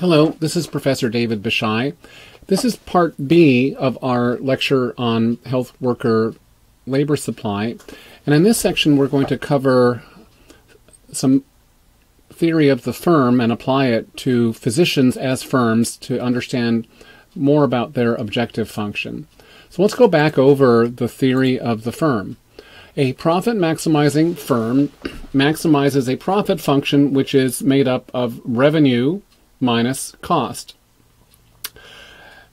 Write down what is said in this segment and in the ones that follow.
Hello, this is Professor David Bishai. This is part B of our lecture on health worker labor supply. And in this section, we're going to cover some theory of the firm and apply it to physicians as firms to understand more about their objective function. So let's go back over the theory of the firm. A profit maximizing firm maximizes a profit function which is made up of revenue minus cost.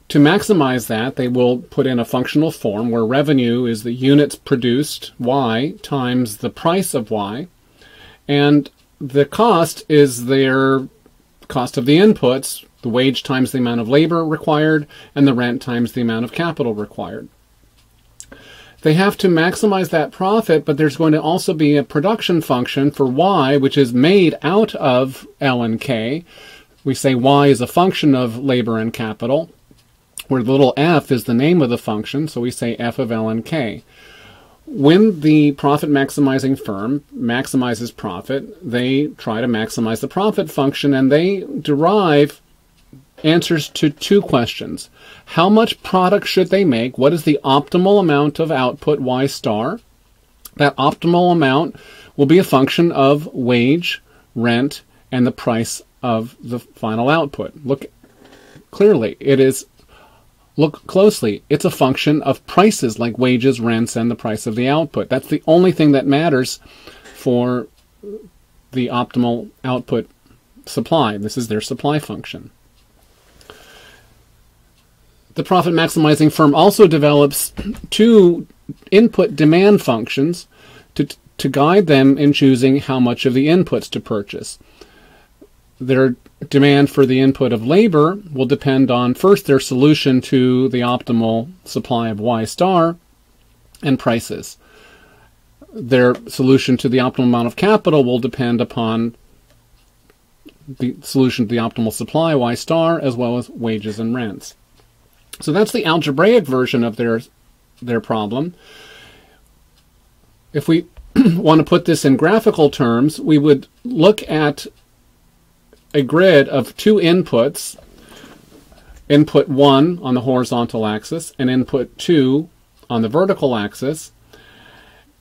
To maximize that, they will put in a functional form where revenue is the units produced, y, times the price of y, and the cost is their cost of the inputs, the wage times the amount of labor required, and the rent times the amount of capital required. They have to maximize that profit, but there's going to also be a production function for y, which is made out of L and K. We say y is a function of labor and capital, where the little f is the name of the function, so we say f of L and K. When the profit maximizing firm maximizes profit, they try to maximize the profit function and they derive answers to two questions. How much product should they make? What is the optimal amount of output Y star? That optimal amount will be a function of wage, rent, and the price of the final output. Look clearly, it is Look closely. It's a function of prices like wages, rents, and the price of the output. That's the only thing that matters for the optimal output supply. This is their supply function. The profit maximizing firm also develops two input demand functions to, to guide them in choosing how much of the inputs to purchase. Their demand for the input of labor will depend on first their solution to the optimal supply of Y star and prices. Their solution to the optimal amount of capital will depend upon the solution to the optimal supply Y star as well as wages and rents. So that's the algebraic version of their their problem. If we want to put this in graphical terms, we would look at a grid of two inputs, input 1 on the horizontal axis and input 2 on the vertical axis.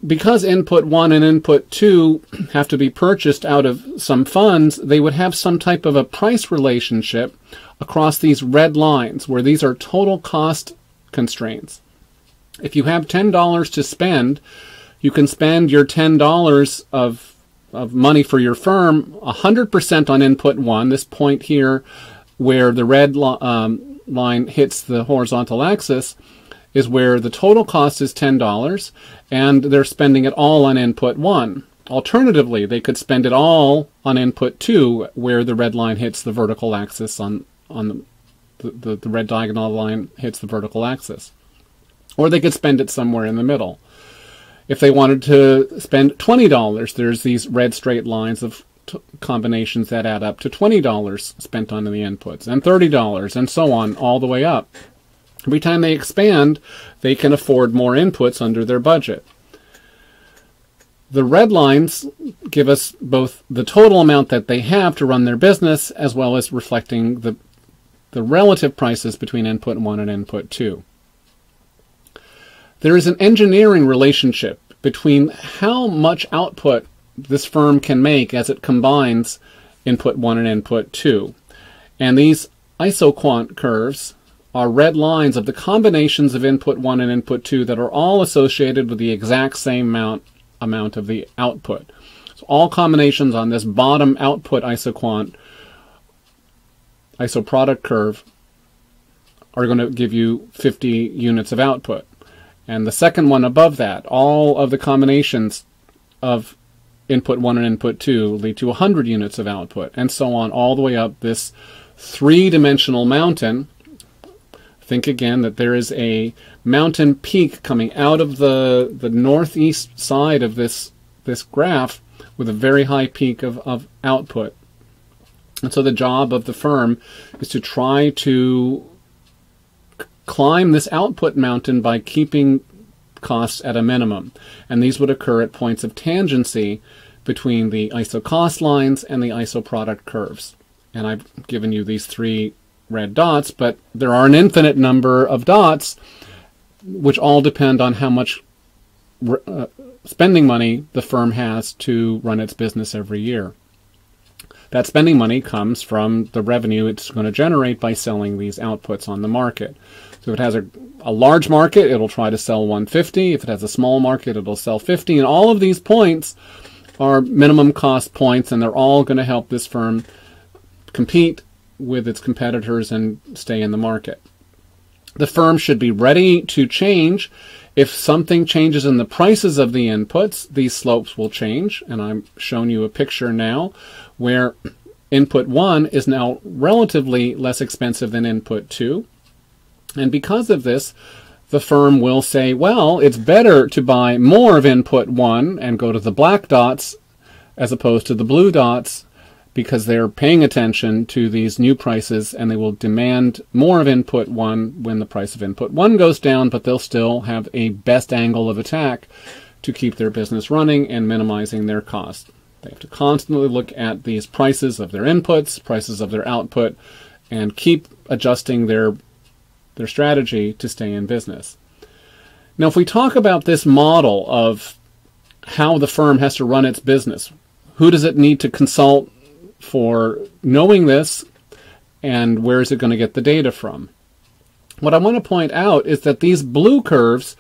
Because input 1 and input 2 have to be purchased out of some funds, they would have some type of a price relationship across these red lines where these are total cost constraints. If you have $10 to spend, you can spend your $10 of of money for your firm 100% on input one, this point here where the red um, line hits the horizontal axis is where the total cost is $10 and they're spending it all on input one. Alternatively, they could spend it all on input two where the red line hits the vertical axis on, on the, the, the red diagonal line hits the vertical axis. Or they could spend it somewhere in the middle. If they wanted to spend $20, there's these red straight lines of t- combinations that add up to $20 spent on the inputs, and $30, and so on, all the way up. Every time they expand, they can afford more inputs under their budget. The red lines give us both the total amount that they have to run their business as well as reflecting the, the relative prices between input 1 and input 2. There is an engineering relationship between how much output this firm can make as it combines input 1 and input 2. And these isoquant curves are red lines of the combinations of input 1 and input 2 that are all associated with the exact same amount, amount of the output. So all combinations on this bottom output isoquant isoproduct curve are going to give you 50 units of output. And the second one above that, all of the combinations of input 1 and input 2 lead to 100 units of output, and so on, all the way up this three dimensional mountain. Think again that there is a mountain peak coming out of the, the northeast side of this, this graph with a very high peak of, of output. And so the job of the firm is to try to climb this output mountain by keeping costs at a minimum. And these would occur at points of tangency between the iso cost lines and the iso product curves. and I've given you these three red dots, but there are an infinite number of dots which all depend on how much uh, spending money the firm has to run its business every year. That spending money comes from the revenue it's going to generate by selling these outputs on the market. So if it has a, a large market, it'll try to sell 150. If it has a small market, it'll sell 50. And all of these points are minimum cost points, and they're all going to help this firm compete with its competitors and stay in the market. The firm should be ready to change. If something changes in the prices of the inputs, these slopes will change. And I'm showing you a picture now where input 1 is now relatively less expensive than input 2. And because of this, the firm will say, well, it's better to buy more of input 1 and go to the black dots as opposed to the blue dots because they're paying attention to these new prices and they will demand more of input 1 when the price of input 1 goes down, but they'll still have a best angle of attack to keep their business running and minimizing their cost. They have to constantly look at these prices of their inputs, prices of their output, and keep adjusting their their strategy to stay in business. Now, if we talk about this model of how the firm has to run its business, who does it need to consult for knowing this, and where is it going to get the data from? What I want to point out is that these blue curves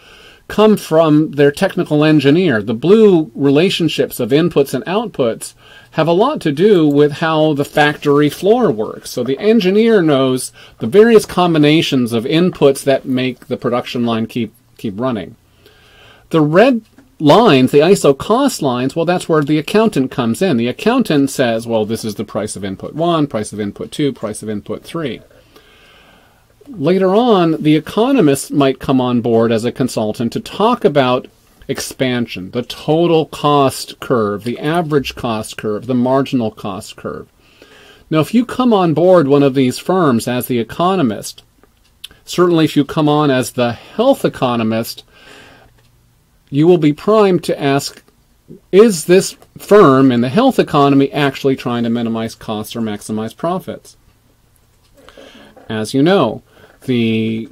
come from their technical engineer. The blue relationships of inputs and outputs have a lot to do with how the factory floor works. So the engineer knows the various combinations of inputs that make the production line keep keep running. The red lines, the ISO cost lines, well, that's where the accountant comes in. The accountant says, well, this is the price of input one, price of input two, price of input three. Later on, the economist might come on board as a consultant to talk about expansion, the total cost curve, the average cost curve, the marginal cost curve. Now, if you come on board one of these firms as the economist, certainly if you come on as the health economist, you will be primed to ask is this firm in the health economy actually trying to minimize costs or maximize profits? As you know, the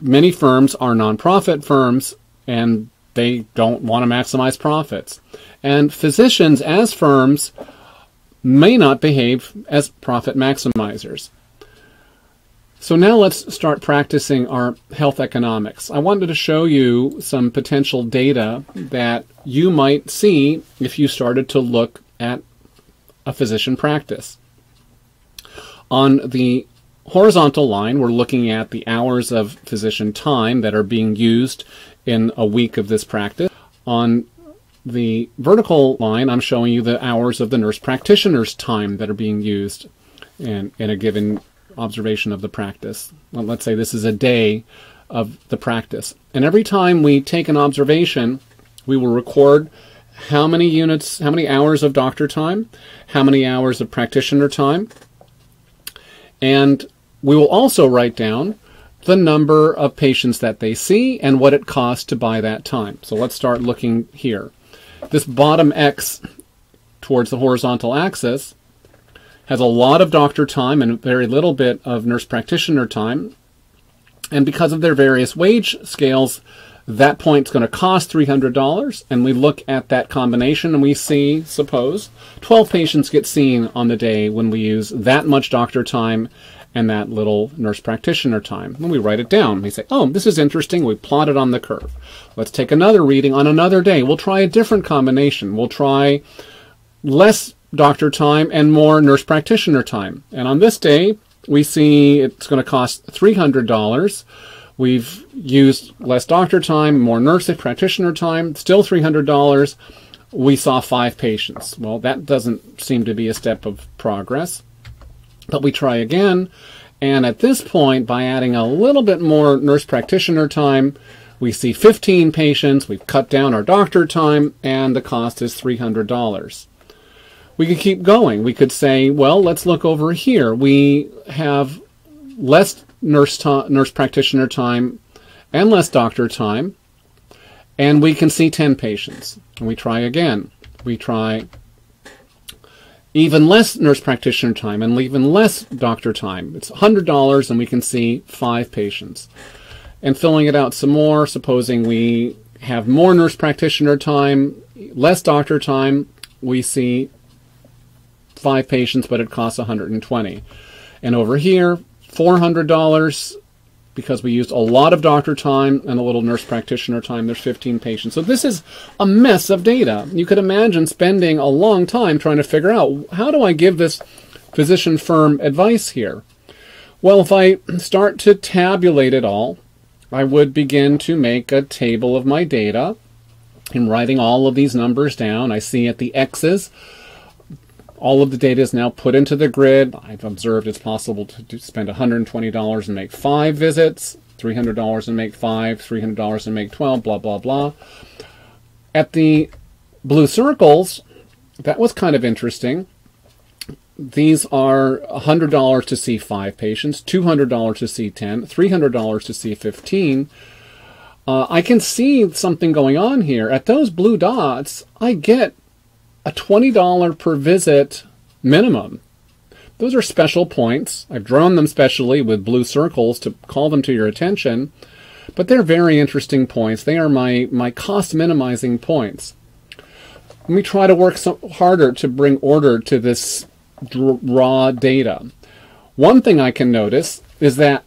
many firms are nonprofit firms and they don't want to maximize profits. And physicians, as firms, may not behave as profit maximizers. So now let's start practicing our health economics. I wanted to show you some potential data that you might see if you started to look at a physician practice. On the horizontal line, we're looking at the hours of physician time that are being used in a week of this practice. On the vertical line, I'm showing you the hours of the nurse practitioner's time that are being used in, in a given observation of the practice. Well, let's say this is a day of the practice. And every time we take an observation, we will record how many units, how many hours of doctor time, how many hours of practitioner time, and we will also write down the number of patients that they see and what it costs to buy that time. So let's start looking here. This bottom X towards the horizontal axis has a lot of doctor time and a very little bit of nurse practitioner time. And because of their various wage scales, that point's going to cost $300. And we look at that combination and we see, suppose, 12 patients get seen on the day when we use that much doctor time and that little nurse practitioner time. And we write it down. We say, oh, this is interesting. We plot it on the curve. Let's take another reading on another day. We'll try a different combination. We'll try less doctor time and more nurse practitioner time. And on this day, we see it's going to cost $300. We've used less doctor time, more nurse practitioner time, still $300. We saw five patients. Well, that doesn't seem to be a step of progress. But we try again, and at this point, by adding a little bit more nurse practitioner time, we see 15 patients, we've cut down our doctor time, and the cost is $300. We could keep going. We could say, well, let's look over here. We have less nurse, ta- nurse practitioner time and less doctor time, and we can see 10 patients. And we try again. We try even less nurse practitioner time and even less doctor time. It's $100 and we can see five patients. And filling it out some more, supposing we have more nurse practitioner time, less doctor time, we see five patients, but it costs 120. And over here, $400 because we used a lot of doctor time and a little nurse practitioner time. There's 15 patients. So this is a mess of data. You could imagine spending a long time trying to figure out how do I give this physician firm advice here? Well, if I start to tabulate it all, I would begin to make a table of my data. I'm writing all of these numbers down. I see at the X's all of the data is now put into the grid. I've observed it's possible to spend $120 and make five visits, $300 and make five, $300 and make 12, blah, blah, blah. At the blue circles, that was kind of interesting. These are $100 to see five patients, $200 to see 10, $300 to see 15. Uh, I can see something going on here. At those blue dots, I get a $20 per visit minimum. Those are special points. I've drawn them specially with blue circles to call them to your attention, but they're very interesting points. They are my, my cost minimizing points. Let me try to work so harder to bring order to this raw data. One thing I can notice is that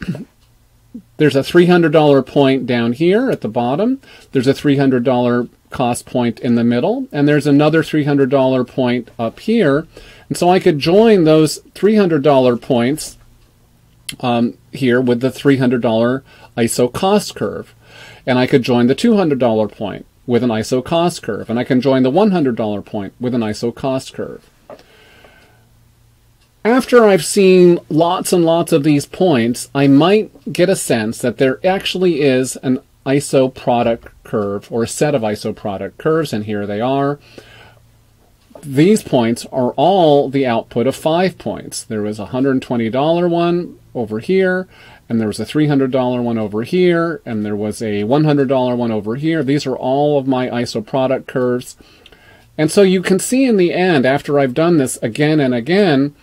there's a $300 point down here at the bottom. There's a $300 cost point in the middle, and there's another $300 point up here. And so I could join those $300 points um, here with the $300 ISO cost curve. And I could join the $200 point with an ISO cost curve. And I can join the $100 point with an ISO cost curve. After I've seen lots and lots of these points, I might get a sense that there actually is an ISO product curve or a set of ISO product curves, and here they are. These points are all the output of five points. There was a $120 one over here, and there was a $300 one over here, and there was a $100 one over here. These are all of my ISO product curves. And so you can see in the end, after I've done this again and again,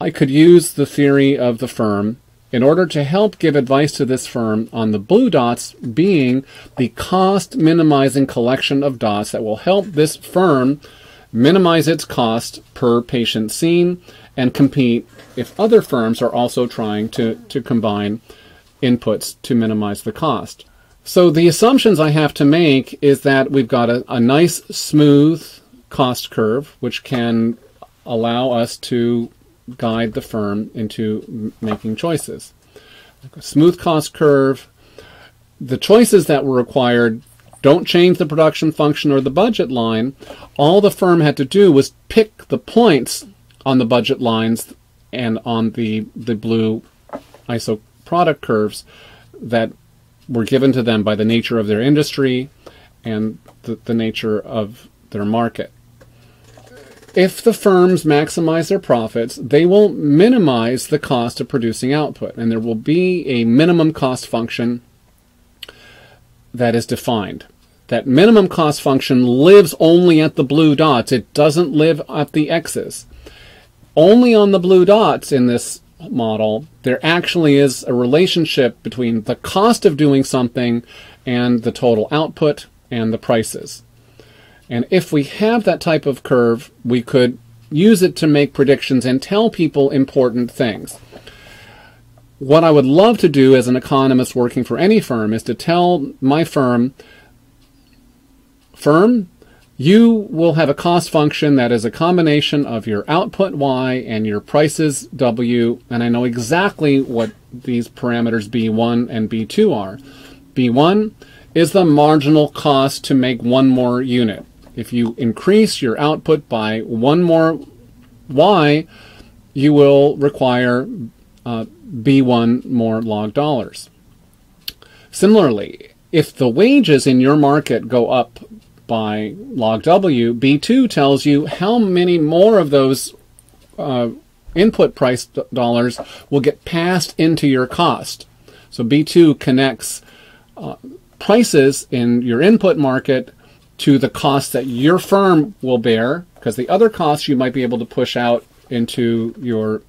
I could use the theory of the firm in order to help give advice to this firm on the blue dots being the cost minimizing collection of dots that will help this firm minimize its cost per patient seen and compete if other firms are also trying to, to combine inputs to minimize the cost. So the assumptions I have to make is that we've got a, a nice smooth cost curve which can allow us to guide the firm into making choices. A smooth cost curve. The choices that were required don't change the production function or the budget line. All the firm had to do was pick the points on the budget lines and on the, the blue ISO product curves that were given to them by the nature of their industry and the, the nature of their market if the firms maximize their profits, they will minimize the cost of producing output, and there will be a minimum cost function that is defined. That minimum cost function lives only at the blue dots. It doesn't live at the x's. Only on the blue dots in this model, there actually is a relationship between the cost of doing something and the total output and the prices. And if we have that type of curve, we could use it to make predictions and tell people important things. What I would love to do as an economist working for any firm is to tell my firm, firm, you will have a cost function that is a combination of your output Y and your prices W, and I know exactly what these parameters B1 and B2 are. B1 is the marginal cost to make one more unit. If you increase your output by one more Y, you will require uh, B1 more log dollars. Similarly, if the wages in your market go up by log W, B2 tells you how many more of those uh, input price dollars will get passed into your cost. So B2 connects uh, prices in your input market to the cost that your firm will bear, because the other costs you might be able to push out into your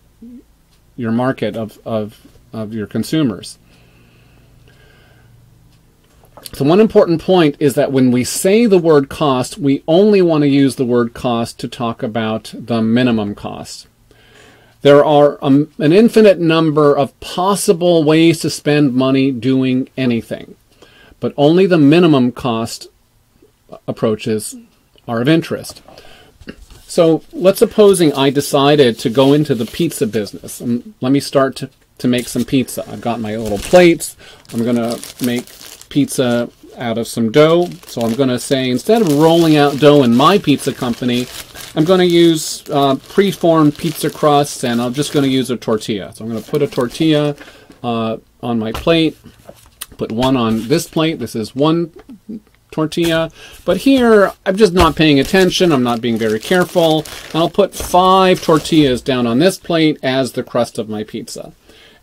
your market of, of, of your consumers. So one important point is that when we say the word cost, we only want to use the word cost to talk about the minimum cost. There are um, an infinite number of possible ways to spend money doing anything, but only the minimum cost approaches are of interest. So let's supposing I decided to go into the pizza business. Um, let me start to, to make some pizza. I've got my little plates. I'm going to make pizza out of some dough. So I'm going to say instead of rolling out dough in my pizza company, I'm going to use uh, preformed pizza crusts and I'm just going to use a tortilla. So I'm going to put a tortilla uh, on my plate, put one on this plate. This is one tortilla. But here, I'm just not paying attention. I'm not being very careful. And I'll put five tortillas down on this plate as the crust of my pizza.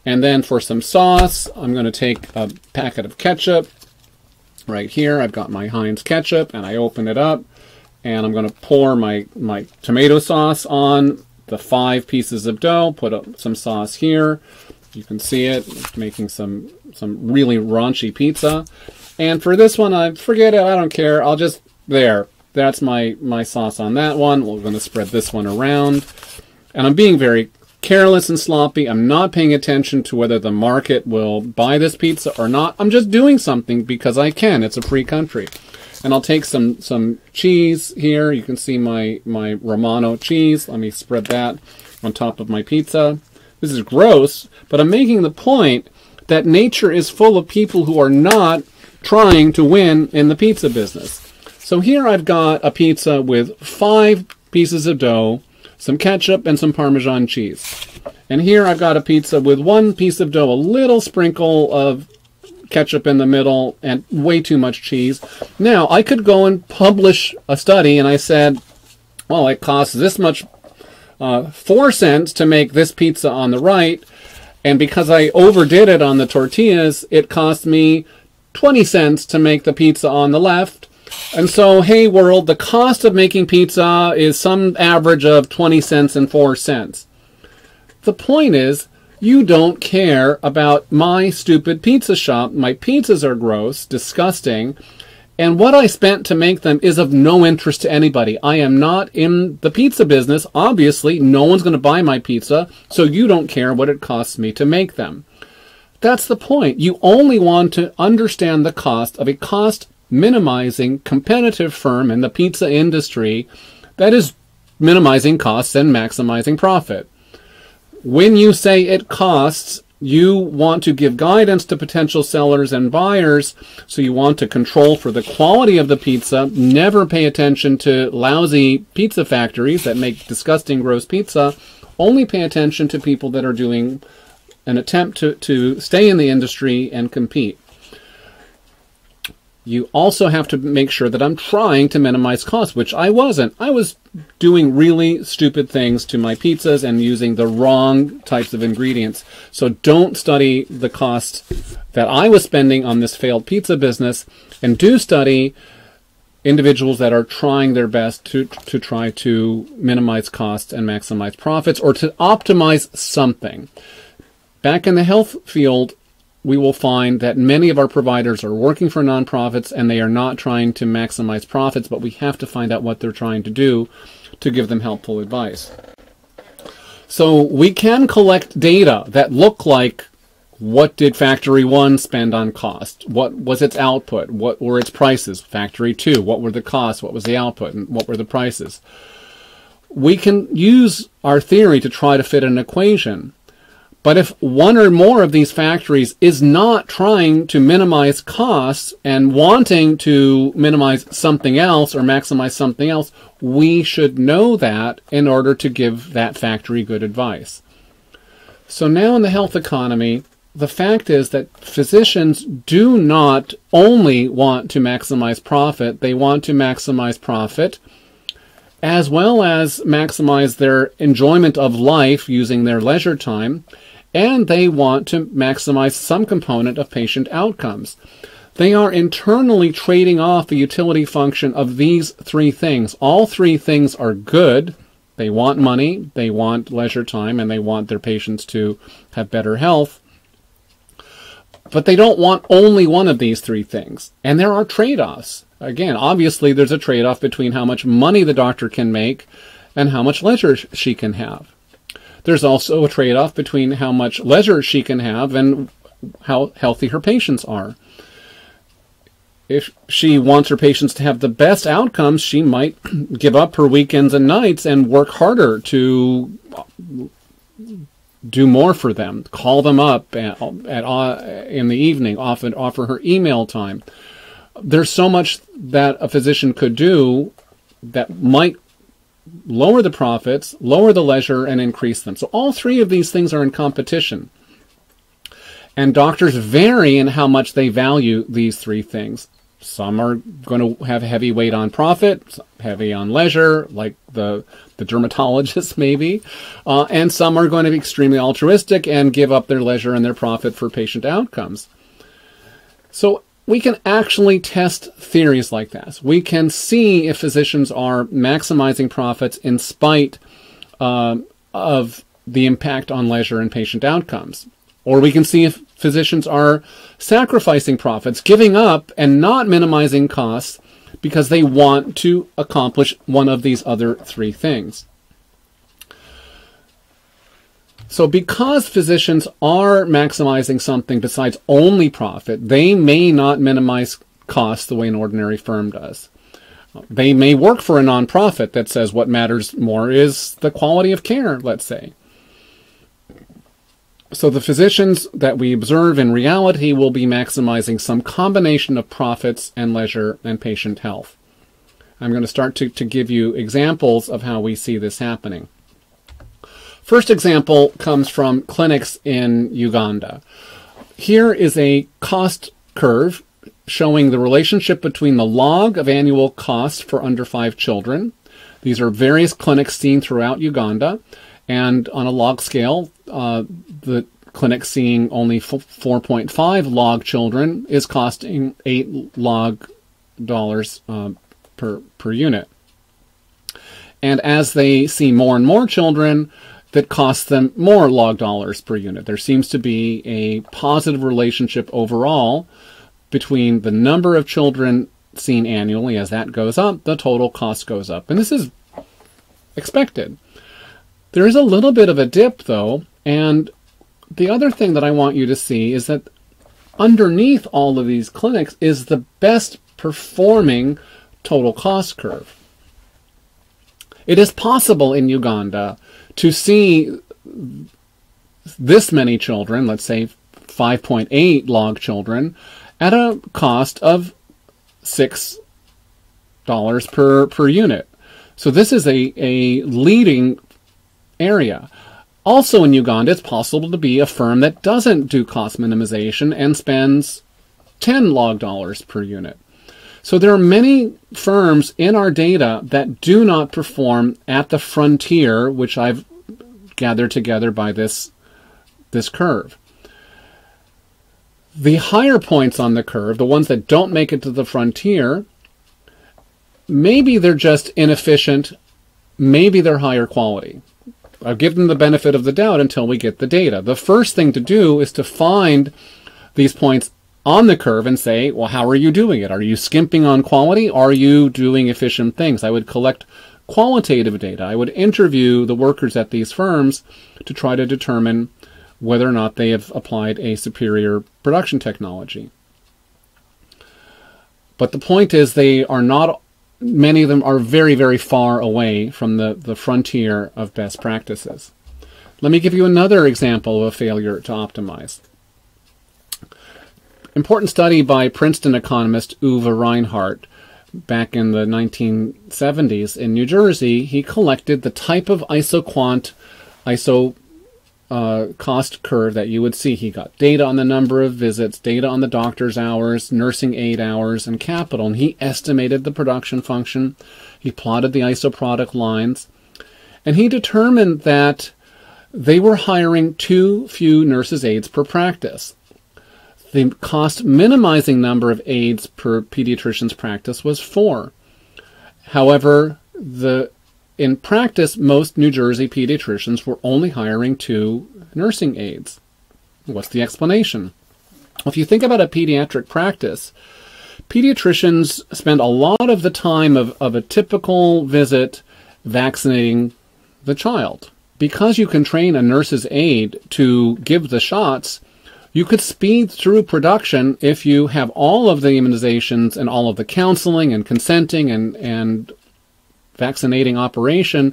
And then for some sauce, I'm going to take a packet of ketchup. Right here, I've got my Heinz ketchup, and I open it up, and I'm going to pour my, my tomato sauce on the five pieces of dough, put up some sauce here. You can see it, making some, some really raunchy pizza. And for this one, I forget it. I don't care. I'll just there. That's my my sauce on that one. We're going to spread this one around. And I'm being very careless and sloppy. I'm not paying attention to whether the market will buy this pizza or not. I'm just doing something because I can. It's a free country. And I'll take some some cheese here. You can see my my Romano cheese. Let me spread that on top of my pizza. This is gross, but I'm making the point that nature is full of people who are not trying to win in the pizza business. So here I've got a pizza with five pieces of dough, some ketchup, and some Parmesan cheese. And here I've got a pizza with one piece of dough, a little sprinkle of ketchup in the middle, and way too much cheese. Now, I could go and publish a study, and I said, well, it costs this much, uh, four cents to make this pizza on the right, and because I overdid it on the tortillas, it cost me 20 cents to make the pizza on the left. And so, hey world, the cost of making pizza is some average of 20 cents and 4 cents. The point is, you don't care about my stupid pizza shop. My pizzas are gross, disgusting, and what I spent to make them is of no interest to anybody. I am not in the pizza business. Obviously, no one's going to buy my pizza, so you don't care what it costs me to make them. That's the point. You only want to understand the cost of a cost minimizing competitive firm in the pizza industry that is minimizing costs and maximizing profit. When you say it costs, you want to give guidance to potential sellers and buyers, so you want to control for the quality of the pizza, never pay attention to lousy pizza factories that make disgusting gross pizza, only pay attention to people that are doing an attempt to, to stay in the industry and compete. You also have to make sure that I'm trying to minimize costs, which I wasn't. I was doing really stupid things to my pizzas and using the wrong types of ingredients. So don't study the cost that I was spending on this failed pizza business and do study individuals that are trying their best to to try to minimize costs and maximize profits or to optimize something. Back in the health field, we will find that many of our providers are working for nonprofits and they are not trying to maximize profits, but we have to find out what they're trying to do to give them helpful advice. So we can collect data that look like what did factory 1 spend on cost? What was its output? What were its prices? Factory 2, what were the costs? What was the output? And what were the prices? We can use our theory to try to fit an equation but if one or more of these factories is not trying to minimize costs and wanting to minimize something else or maximize something else, we should know that in order to give that factory good advice. So now in the health economy, the fact is that physicians do not only want to maximize profit, they want to maximize profit as well as maximize their enjoyment of life using their leisure time and they want to maximize some component of patient outcomes. they are internally trading off the utility function of these three things. All three things are good. They want money, they want leisure time, and they want their patients to have better health. But they don't want only one of these three things. And there are trade offs. Again, obviously, there's a trade off between how much money the doctor can make and how much leisure she can have. There's also a trade off between how much leisure she can have and how healthy her patients are if she wants her patients to have the best outcomes, she might give up her weekends and nights and work harder to do more for them. Call them up at, at uh, in the evening, often offer her email time. There's so much that a physician could do that might lower the profits, lower the leisure, and increase them. So all three of these things are in competition. And doctors vary in how much they value these three things. Some are going to have heavy weight on profit, heavy on leisure, like the the dermatologist maybe, uh, and some are going to be extremely altruistic and give up their leisure and their profit for patient outcomes. So we can actually test theories like that. We can see if physicians are maximizing profits in spite uh, of the impact on leisure and patient outcomes. Or we can see if physicians are sacrificing profits, giving up and not minimizing costs because they want to accomplish one of these other three things. So, because physicians are maximizing something besides only profit, they may not minimize costs the way an ordinary firm does. They may work for a nonprofit that says what matters more is the quality of care, let's say. So the physicians that we observe in reality will be maximizing some combination of profits and leisure and patient health. I'm going to start to, to give you examples of how we see this happening. First example comes from clinics in Uganda. Here is a cost curve showing the relationship between the log of annual cost for under five children. These are various clinics seen throughout Uganda and on a log scale, uh, the clinic seeing only 4.5 log children is costing 8 log dollars uh, per, per unit. And as they see more and more children, that costs them more log dollars per unit. There seems to be a positive relationship overall between the number of children seen annually. As that goes up, the total cost goes up. And this is expected. There is a little bit of a dip, though, and the other thing that I want you to see is that underneath all of these clinics is the best performing total cost curve. It is possible in Uganda to see this many children, let's say 5.8 log children, at a cost of $6 per, per unit. So this is a, a leading area. Also in Uganda, it's possible to be a firm that doesn't do cost minimization and spends 10 log dollars per unit. So there are many firms in our data that do not perform at the frontier, which I've gathered together by this, this curve. The higher points on the curve, the ones that don't make it to the frontier, maybe they're just inefficient, maybe they're higher quality. I'll give them the benefit of the doubt until we get the data. The first thing to do is to find these points on the curve and say, well, how are you doing it? Are you skimping on quality? Are you doing efficient things? I would collect qualitative data. I would interview the workers at these firms to try to determine whether or not they have applied a superior production technology. But the point is, they are not many of them are very, very far away from the, the frontier of best practices. Let me give you another example of a failure to optimize. Important study by Princeton economist Uwe Reinhardt back in the 1970s in New Jersey. He collected the type of isoquant iso uh, cost curve that you would see. He got data on the number of visits, data on the doctor's hours, nursing aid hours, and capital, and he estimated the production function. He plotted the isoproduct lines, and he determined that they were hiring too few nurses' aides per practice. The cost minimizing number of aides per pediatrician's practice was four. However, the in practice, most New Jersey pediatricians were only hiring two nursing aides. What's the explanation? If you think about a pediatric practice, pediatricians spend a lot of the time of, of a typical visit vaccinating the child. Because you can train a nurse's aide to give the shots, you could speed through production if you have all of the immunizations and all of the counseling and consenting and, and vaccinating operation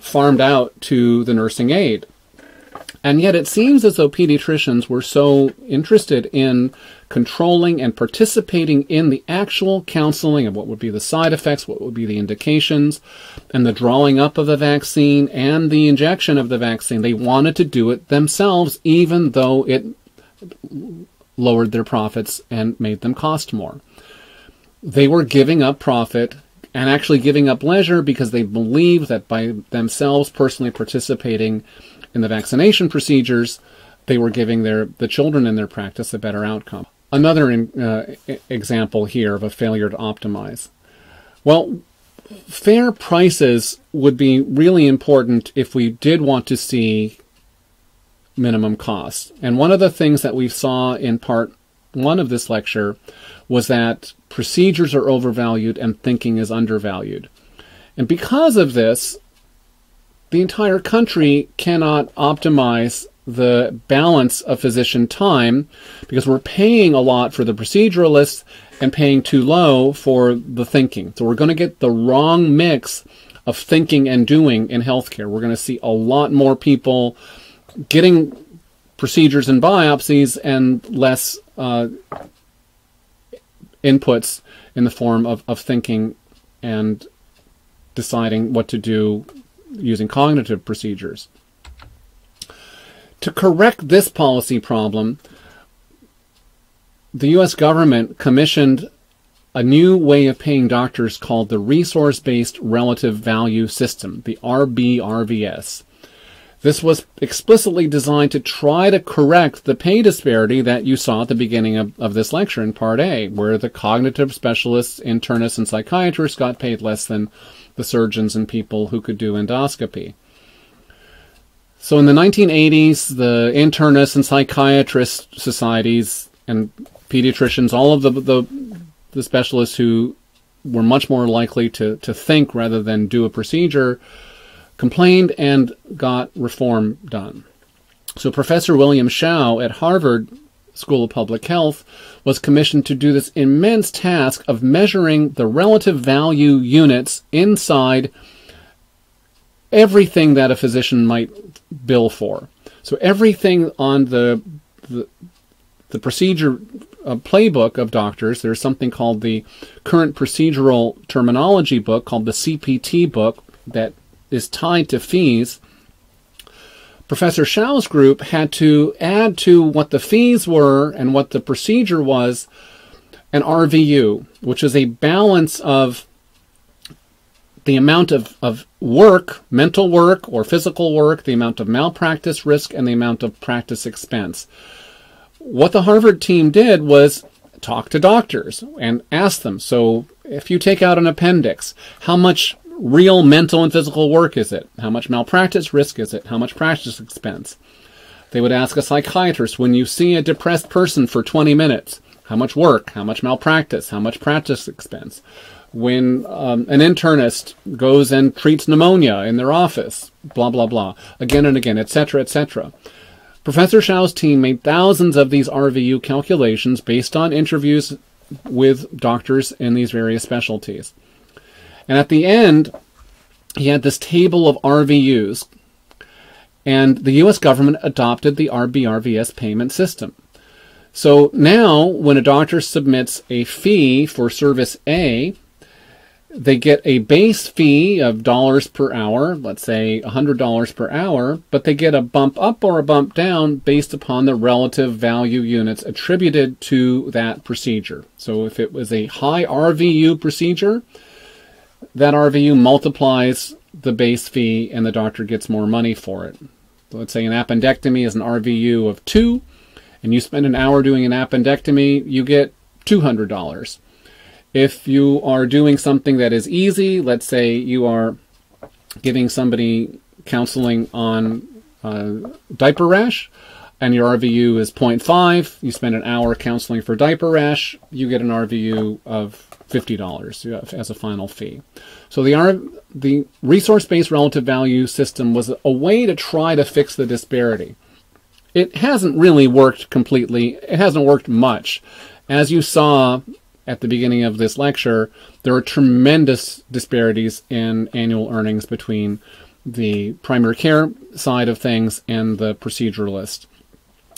farmed out to the nursing aide. And yet it seems as though pediatricians were so interested in controlling and participating in the actual counseling of what would be the side effects, what would be the indications, and the drawing up of the vaccine and the injection of the vaccine. They wanted to do it themselves, even though it lowered their profits and made them cost more. They were giving up profit and actually giving up leisure because they believed that by themselves personally participating in the vaccination procedures, they were giving their the children in their practice a better outcome. Another in, uh, example here of a failure to optimize. Well, fair prices would be really important if we did want to see minimum cost. And one of the things that we saw in part one of this lecture was that procedures are overvalued and thinking is undervalued. And because of this, the entire country cannot optimize the balance of physician time because we're paying a lot for the proceduralists and paying too low for the thinking. So we're going to get the wrong mix of thinking and doing in healthcare. We're going to see a lot more people getting procedures and biopsies and less uh, inputs in the form of, of thinking and deciding what to do using cognitive procedures. To correct this policy problem, the U.S. government commissioned a new way of paying doctors called the Resource Based Relative Value System, the RBRVS. This was explicitly designed to try to correct the pay disparity that you saw at the beginning of, of this lecture in Part A, where the cognitive specialists, internists, and psychiatrists got paid less than the surgeons and people who could do endoscopy. So in the 1980s, the internists and psychiatrist societies and pediatricians, all of the, the, the specialists who were much more likely to, to think rather than do a procedure, complained and got reform done. So Professor William Hsiao at Harvard School of Public Health was commissioned to do this immense task of measuring the relative value units inside everything that a physician might bill for. So everything on the the, the procedure uh, playbook of doctors, there's something called the current procedural terminology book called the CPT book that is tied to fees, Professor Hsiao's group had to add to what the fees were and what the procedure was an RVU, which is a balance of the amount of, of work, mental work or physical work, the amount of malpractice risk, and the amount of practice expense. What the Harvard team did was talk to doctors and ask them so if you take out an appendix, how much real mental and physical work is it? How much malpractice risk is it? How much practice expense? They would ask a psychiatrist when you see a depressed person for 20 minutes, how much work, how much malpractice, how much practice expense? When um, an internist goes and treats pneumonia in their office, blah, blah, blah, again and again, etc., etc. Professor Hsiao's team made thousands of these RVU calculations based on interviews with doctors in these various specialties. And at the end, he had this table of RVUs. And the US government adopted the RBRVS payment system. So now, when a doctor submits a fee for service A, they get a base fee of dollars per hour, let's say $100 per hour, but they get a bump up or a bump down based upon the relative value units attributed to that procedure. So if it was a high RVU procedure, that RVU multiplies the base fee and the doctor gets more money for it. So let's say an appendectomy is an RVU of 2 and you spend an hour doing an appendectomy, you get $200. If you are doing something that is easy, let's say you are giving somebody counseling on uh, diaper rash, and your RVU is 0.5, you spend an hour counseling for diaper rash, you get an RVU of $50 as a final fee. So the, the resource-based relative value system was a way to try to fix the disparity. It hasn't really worked completely. It hasn't worked much. As you saw at the beginning of this lecture, there are tremendous disparities in annual earnings between the primary care side of things and the proceduralist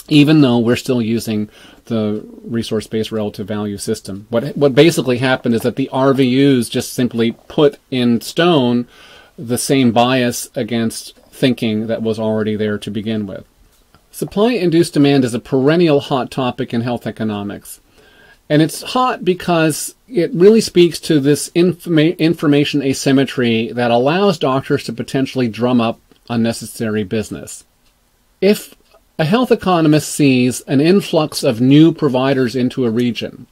even though we're still using the resource-based relative value system. What what basically happened is that the RVUs just simply put in stone the same bias against thinking that was already there to begin with. Supply-induced demand is a perennial hot topic in health economics. And it's hot because it really speaks to this informa- information asymmetry that allows doctors to potentially drum up unnecessary business. If a health economist sees an influx of new providers into a region.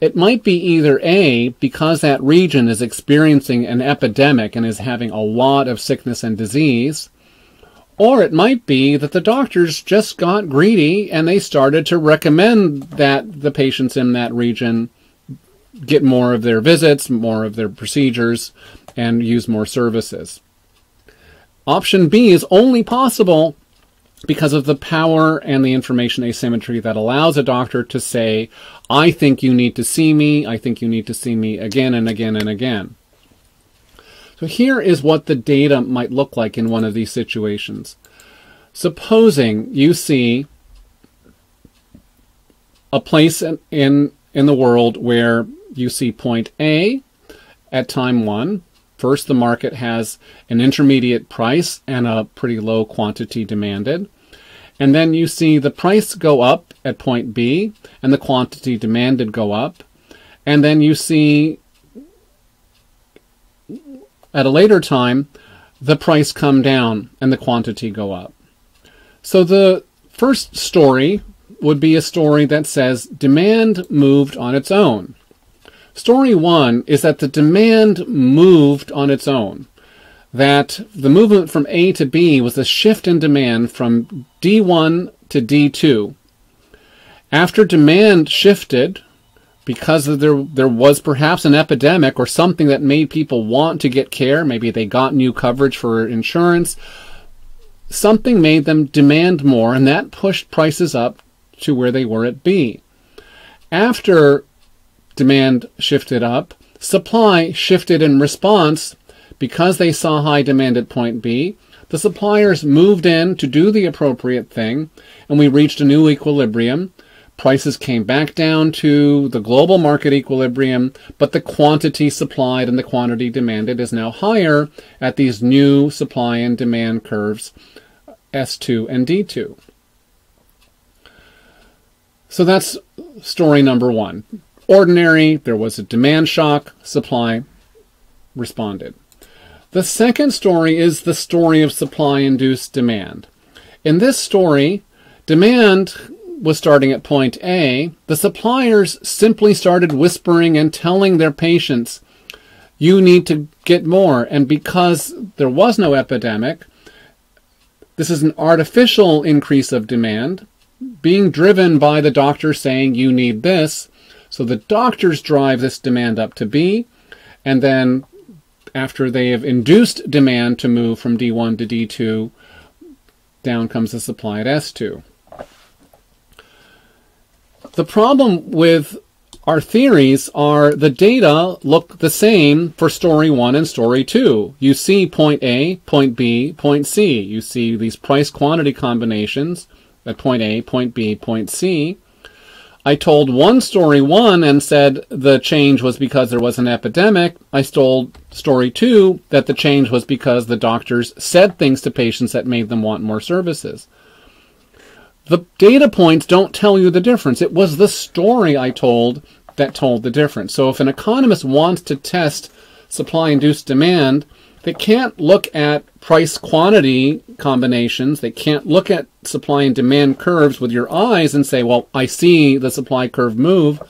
It might be either A, because that region is experiencing an epidemic and is having a lot of sickness and disease, or it might be that the doctors just got greedy and they started to recommend that the patients in that region get more of their visits, more of their procedures, and use more services. Option B is only possible because of the power and the information asymmetry that allows a doctor to say, I think you need to see me, I think you need to see me again and again and again. So here is what the data might look like in one of these situations. Supposing you see a place in, in, in the world where you see point A at time one, First, the market has an intermediate price and a pretty low quantity demanded. And then you see the price go up at point B and the quantity demanded go up. And then you see at a later time the price come down and the quantity go up. So the first story would be a story that says demand moved on its own. Story one is that the demand moved on its own. That the movement from A to B was a shift in demand from D1 to D2. After demand shifted, because there there was perhaps an epidemic or something that made people want to get care, maybe they got new coverage for insurance, something made them demand more, and that pushed prices up to where they were at B. After demand shifted up. Supply shifted in response because they saw high demand at point B. The suppliers moved in to do the appropriate thing, and we reached a new equilibrium. Prices came back down to the global market equilibrium, but the quantity supplied and the quantity demanded is now higher at these new supply and demand curves, S2 and D2. So that's story number one ordinary, there was a demand shock, supply responded. The second story is the story of supply induced demand. In this story, demand was starting at point A. The suppliers simply started whispering and telling their patients, you need to get more. And because there was no epidemic, this is an artificial increase of demand being driven by the doctor saying you need this so the doctors drive this demand up to B, and then after they have induced demand to move from D1 to D2, down comes the supply at S2. The problem with our theories are the data look the same for story 1 and story 2. You see point A, point B, point C. You see these price quantity combinations at point A, point B, point C. I told one story one and said the change was because there was an epidemic. I told story two that the change was because the doctors said things to patients that made them want more services. The data points don't tell you the difference. It was the story I told that told the difference. So if an economist wants to test supply induced demand, They can't look at price quantity combinations. They can't look at supply and demand curves with your eyes and say, well, I see the supply curve move.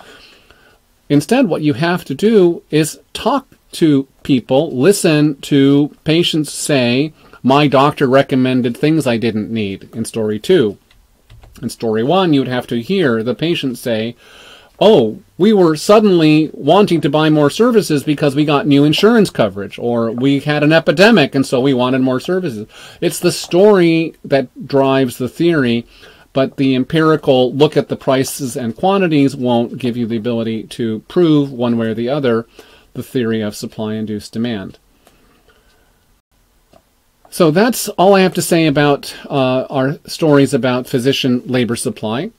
Instead, what you have to do is talk to people, listen to patients say, my doctor recommended things I didn't need in story two. In story one, you would have to hear the patient say, oh, we were suddenly wanting to buy more services because we got new insurance coverage, or we had an epidemic and so we wanted more services. It's the story that drives the theory, but the empirical look at the prices and quantities won't give you the ability to prove one way or the other the theory of supply induced demand. So that's all I have to say about uh, our stories about physician labor supply.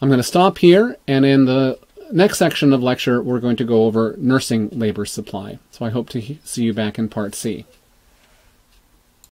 I'm going to stop here, and in the next section of lecture, we're going to go over nursing labor supply. So I hope to see you back in part C.